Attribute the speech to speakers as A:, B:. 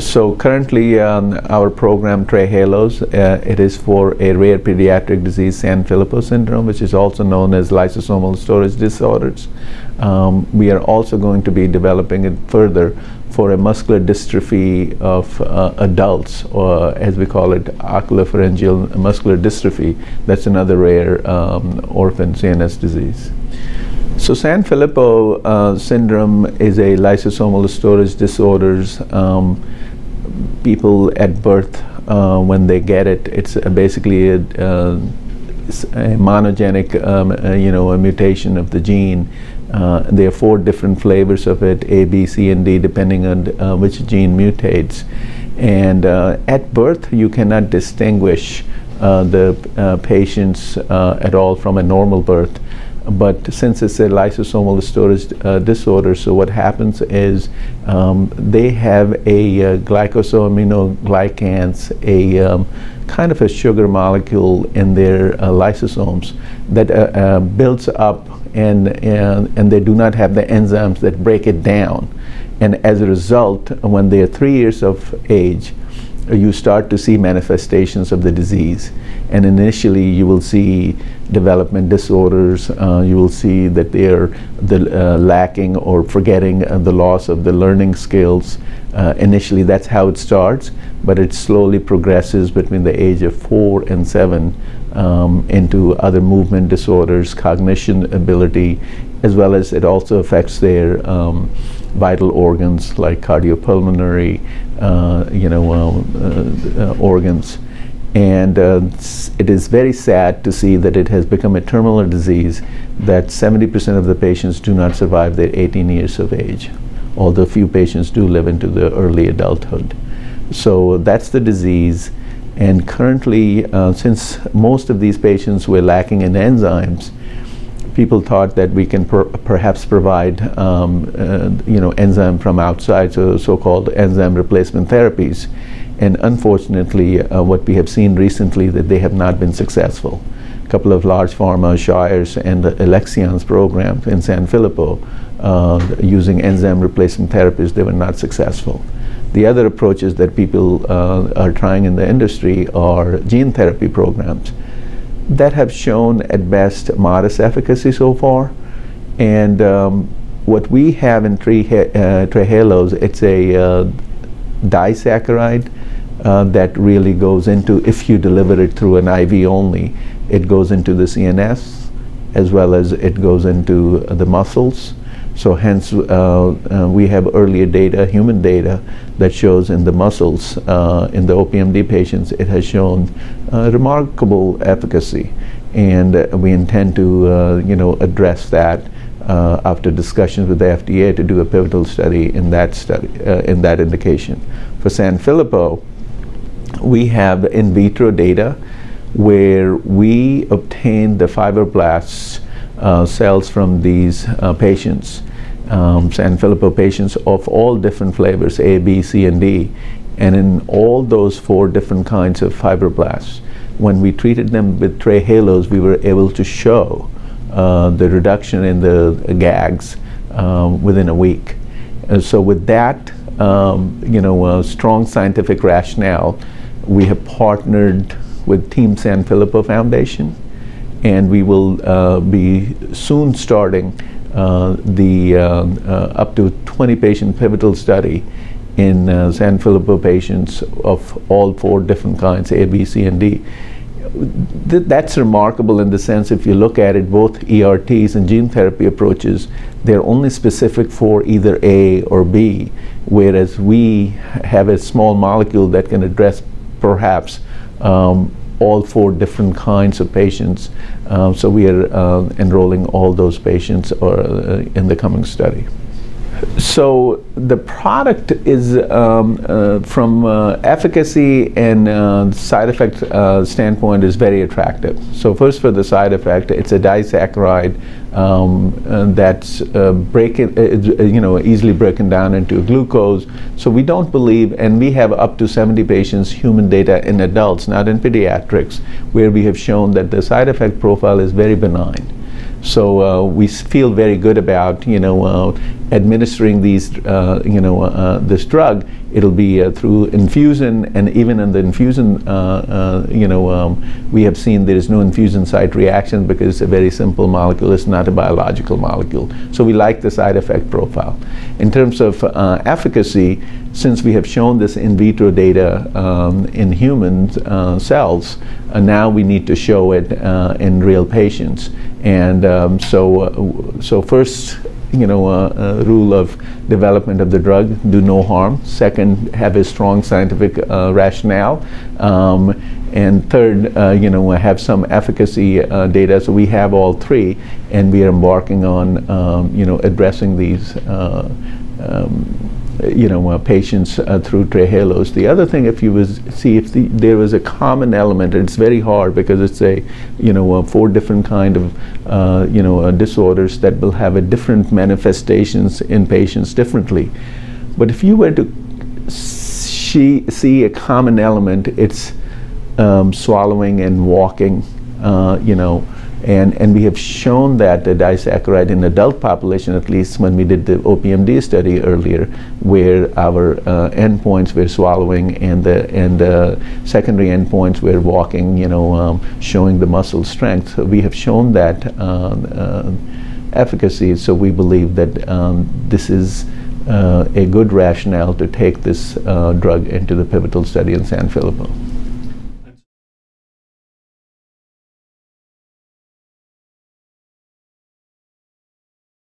A: So currently, um, our program trehalose, uh, it is for a rare pediatric disease, Sanfilippo syndrome, which is also known as lysosomal storage disorders. Um, we are also going to be developing it further for a muscular dystrophy of uh, adults, or as we call it, oculopharyngeal muscular dystrophy. That's another rare um, orphan CNS disease. So Sanfilippo uh, syndrome is a lysosomal storage disorders. Um, people at birth, uh, when they get it, it's uh, basically a, uh, a monogenic, um, uh, you know, a mutation of the gene. Uh, there are four different flavors of it, A, B, C, and D, depending on which gene mutates. And at birth, you cannot distinguish the patients at all from a normal birth but since it's a lysosomal storage uh, disorder, so what happens is um, they have a uh, glycosaminoglycans, a um, kind of a sugar molecule in their uh, lysosomes that uh, uh, builds up and, and, and they do not have the enzymes that break it down. And as a result, when they are three years of age, you start to see manifestations of the disease. And initially, you will see development disorders. Uh, you will see that they are the, uh, lacking or forgetting uh, the loss of the learning skills. Uh, initially, that's how it starts, but it slowly progresses between the age of four and seven um, into other movement disorders, cognition ability, as well as it also affects their um, vital organs like cardiopulmonary, uh, you know, uh, uh, organs. And uh, it is very sad to see that it has become a terminal disease that 70% of the patients do not survive their 18 years of age, although few patients do live into the early adulthood. So that's the disease. And currently, uh, since most of these patients were lacking in enzymes, people thought that we can per perhaps provide um, uh, you know enzyme from outside, so so-called enzyme replacement therapies. And unfortunately, uh, what we have seen recently that they have not been successful. A couple of large pharma, Shire's and Alexion's program in Sanfilippo, uh, using enzyme replacement therapies, they were not successful. The other approaches that people uh, are trying in the industry are gene therapy programs that have shown at best modest efficacy so far. And um, what we have in trehalose, uh, it's a uh, disaccharide uh, that really goes into, if you deliver it through an IV only, it goes into the CNS as well as it goes into the muscles. So hence, uh, uh, we have earlier data, human data, that shows in the muscles, uh, in the OPMD patients, it has shown uh, remarkable efficacy. And uh, we intend to, uh, you know, address that after discussions with the FDA to do a pivotal study in that study, in that indication. For Sanfilippo, we have in vitro data where we obtain the fibroblasts uh, cells from these uh, patients, um, Sanfilippo patients of all different flavors, A, B, C, and D. And in all those four different kinds of fibroblasts, when we treated them with trehalose, we were able to show uh, the reduction in the GAGs um, within a week. And so with that, um, you know, strong scientific rationale, we have partnered with Team Sanfilippo Foundation and we will uh, be soon starting uh, the uh, uh up to 20 patient pivotal study in uh, Sanfilippo patients of all four different kinds, A, B, C, and D. Th that's remarkable in the sense if you look at it, both ERTs and gene therapy approaches, they're only specific for either A or B, whereas we have a small molecule that can address perhaps um, all four different kinds of patients. Um, so we are uh, enrolling all those patients or, uh, in the coming study. So the product is um, uh, from uh, efficacy and uh, side effect uh, standpoint is very attractive. So first for the side effect, it's a disaccharide um, uh, that's uh, breaking, you know, easily broken down into glucose. So we don't believe, and we have up to 70 patients human data in adults, not in pediatrics, where we have shown that the side effect profile is very benign. So uh, we feel very good about you know uh, administering these uh, you know uh, this drug. It'll be uh, through infusion, and even in the infusion, uh, you know, um, we have seen there is no infusion site reaction because it's a very simple molecule. It's not a biological molecule. So we like the side effect profile. In terms of efficacy, since we have shown this in vitro data um, in human cells, now we need to show it in real patients. And um, so, uh, so first, you know, uh, uh, rule of development of the drug: do no harm. Second, have a strong scientific uh, rationale. Um, and third, uh, you know, have some efficacy uh, data. So we have all three, and we are embarking on, um, you know, addressing these. Um, you know, uh, patients uh, through Trehalose. The other thing, if you was see if the, there was a common element, it's very hard because it's a, you know, uh, four different kind of, you know, disorders that will have a different manifestations in patients differently. But if you were to see, see a common element, it's um, swallowing and walking, uh, you know, and, and we have shown that the disaccharide in adult population, at least when we did the OPMD study earlier, where our uh, endpoints were swallowing and the, and the secondary endpoints were walking, you know, um, showing the muscle strength. we have shown that um, uh, efficacy, so we believe that um, this is uh, a good rationale to take this uh, drug into the pivotal study in Sanfilippo.